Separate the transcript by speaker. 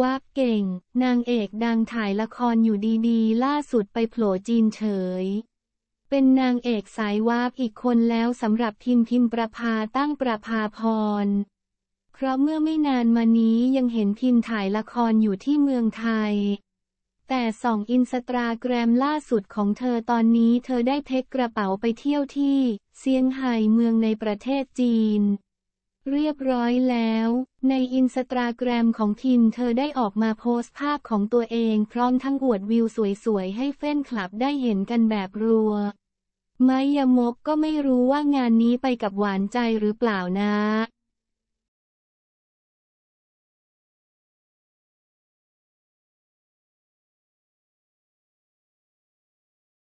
Speaker 1: warp เก่ง นางเอกดังถ่ายละครอยู่ดีๆ ล่าสุดไปโผล่จีนเฉย เป็นนางเอกสาย warp อีกคนแล้วสำหรับพิมพิมประภาตั้งประภาพร เพราะเมื่อไม่นานมานี้ยังเห็นพิมถ่ายละครอยู่ที่เมืองไทย แต่ส่องอินสตาแกรมล่าสุดของเธอตอนนี้เธอได้เทคกระเป๋าไปเที่ยวที่ เซี่ยงไฮ้เมืองในประเทศจีน เรียบร้อยแล้ว ในอินสตาแกรมของทินเธอได้ออกมาโพสต์ภาพของตัวเองพร้อมทั้งอวดวิวสวยๆ ให้แฟนคลับได้เห็นกันแบบรัว ไมยมกก็ไม่รู้ว่างานนี้ไปกับหวานใจหรือเปล่านะ